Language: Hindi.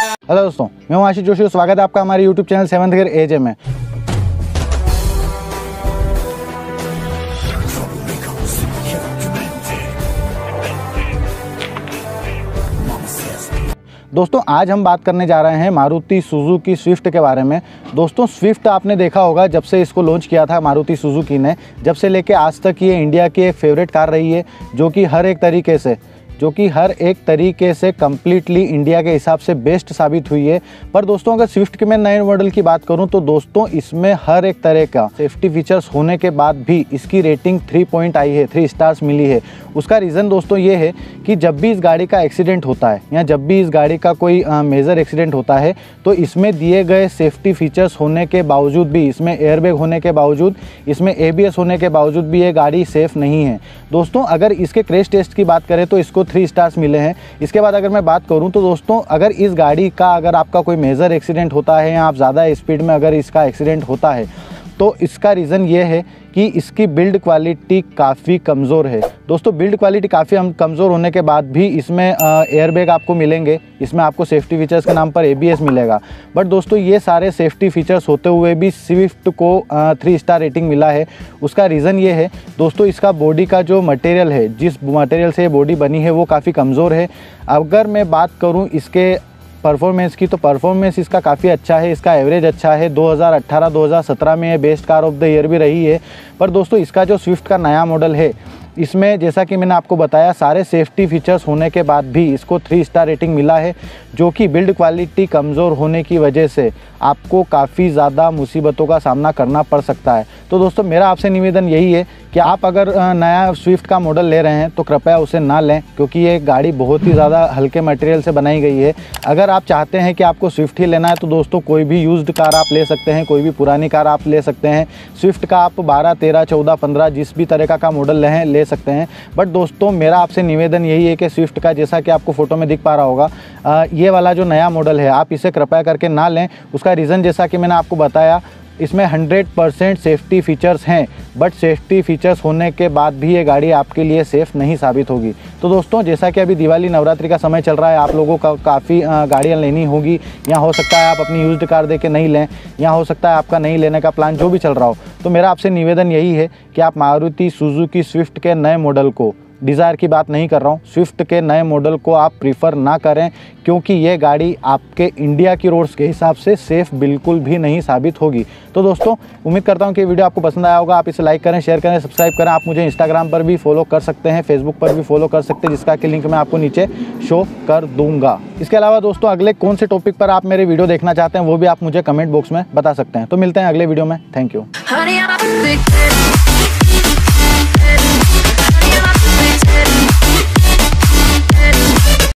हेलो दोस्तों, मैं हूँ आशीष जोशी स्वागत है आपका हमारे YouTube channel seventh gear AJ में। दोस्तों, आज हम बात करने जा रहे हैं मारुति सुजुकी स्विफ्ट के बारे में। दोस्तों, स्विफ्ट आपने देखा होगा जब से इसको लॉन्च किया था मारुति सुजुकी ने, जब से लेके आज तक ये इंडिया की एक फेवरेट कार रही है, जो कि हर एक तरीके से जो कि हर एक तरीके से कम्प्लीटली इंडिया के हिसाब से बेस्ट साबित हुई है। पर दोस्तों, अगर स्विफ्ट के मैं नए मॉडल की बात करूँ तो दोस्तों, इसमें हर एक तरह का सेफ्टी फीचर्स होने के बाद भी इसकी रेटिंग थ्री पॉइंट आई है थ्री स्टार्स मिली है। उसका रीज़न दोस्तों ये है कि जब भी इस गाड़ी का एक्सीडेंट होता है, या जब भी इस गाड़ी का कोई मेजर एक्सीडेंट होता है तो इसमें दिए गए सेफ्टी फीचर्स होने के बावजूद भी, इसमें एयरबैग होने के बावजूद, इसमें एबीएस होने के बावजूद भी ये गाड़ी सेफ़ नहीं है। दोस्तों, अगर इसके क्रेश टेस्ट की बात करें तो इसको थ्री स्टार्स मिले हैं। इसके बाद अगर मैं बात करूँ तो दोस्तों, अगर इस गाड़ी का अगर आपका कोई मेजर एक्सीडेंट होता है या आप ज़्यादा स्पीड में अगर इसका एक्सीडेंट होता है तो इसका रीज़न ये है कि इसकी बिल्ड क्वालिटी काफ़ी कमज़ोर है। दोस्तों बिल्ड क्वालिटी काफ़ी हम कमज़ोर होने के बाद भी इसमें एयरबैग आपको मिलेंगे। इसमें आपको सेफ्टी फीचर्स के नाम पर एबीएस मिलेगा। बट दोस्तों, ये सारे सेफ्टी फीचर्स होते हुए भी स्विफ्ट को थ्री स्टार रेटिंग मिला है। उसका रीज़न ये है, दोस्तों, इसका बॉडी का जो मटेरियल है, जिस मटेरियल से बॉडी बनी है, वो काफ़ी कमज़ोर है। अगर मैं बात करूँ इसके परफॉर्मेंस की तो परफॉर्मेंस इसका काफ़ी अच्छा है, इसका एवरेज अच्छा है। 2018-2017 में ये best car of the year भी रही है। पर दोस्तों, इसका जो स्विफ्ट का नया मॉडल है, इसमें जैसा कि मैंने आपको बताया, सारे सेफ्टी फीचर्स होने के बाद भी इसको थ्री स्टार रेटिंग मिला है, जो कि बिल्ड क्वालिटी कमज़ोर होने की वजह से आपको काफ़ी ज़्यादा मुसीबतों का सामना करना पड़ सकता है। तो दोस्तों, मेरा आपसे निवेदन यही है कि आप अगर नया स्विफ्ट का मॉडल ले रहे हैं तो कृपया उसे ना लें, क्योंकि ये गाड़ी बहुत ही ज़्यादा हल्के मटेरियल से बनाई गई है। अगर आप चाहते हैं कि आपको स्विफ्ट ही लेना है तो दोस्तों कोई भी यूज्ड कार आप ले सकते हैं, कोई भी पुरानी कार आप ले सकते हैं। स्विफ्ट का आप बारह, तेरह, चौदह, पंद्रह, जिस भी तरह का मॉडल लें ले सकते हैं। बट दोस्तों, मेरा आपसे निवेदन यही है कि स्विफ्ट का, जैसा कि आपको फ़ोटो में दिख पा रहा होगा ये वाला जो नया मॉडल है, आप इसे कृपया करके ना लें। उसका रीज़न जैसा कि मैंने आपको बताया इसमें 100 परसेंट सेफ्टी फीचर्स हैं बट सेफ्टी फीचर्स होने के बाद भी ये गाड़ी आपके लिए सेफ़ नहीं साबित होगी। तो दोस्तों, जैसा कि अभी दिवाली नवरात्रि का समय चल रहा है, आप लोगों का काफ़ी गाड़ियाँ लेनी होगी। या हो सकता है आप अपनी यूज्ड कार दे के नहीं लें या हो सकता है आपका नहीं लेने का प्लान जो भी चल रहा हो। तो मेरा आपसे निवेदन यही है कि आप मारुति सुजुकी स्विफ्ट के नए मॉडल को डिज़ायर की बात नहीं कर रहा हूँ। स्विफ्ट के नए मॉडल को आप प्रीफर ना करें, क्योंकि ये गाड़ी आपके इंडिया की रोड्स के हिसाब से सेफ़ बिल्कुल भी नहीं साबित होगी। तो दोस्तों, उम्मीद करता हूँ कि वीडियो आपको पसंद आया होगा। आप इसे लाइक करें शेयर करें सब्सक्राइब करें। आप मुझे इंस्टाग्राम पर भी फॉलो कर सकते हैं फेसबुक पर भी फॉलो कर सकते हैं, जिसका कि लिंक मैं आपको नीचे शो कर दूँगा। इसके अलावा दोस्तों, अगले कौन से टॉपिक पर आप मेरे वीडियो देखना चाहते हैं, वो भी आप मुझे कमेंट बॉक्स में बता सकते हैं। तो मिलते हैं अगले वीडियो में। Thank you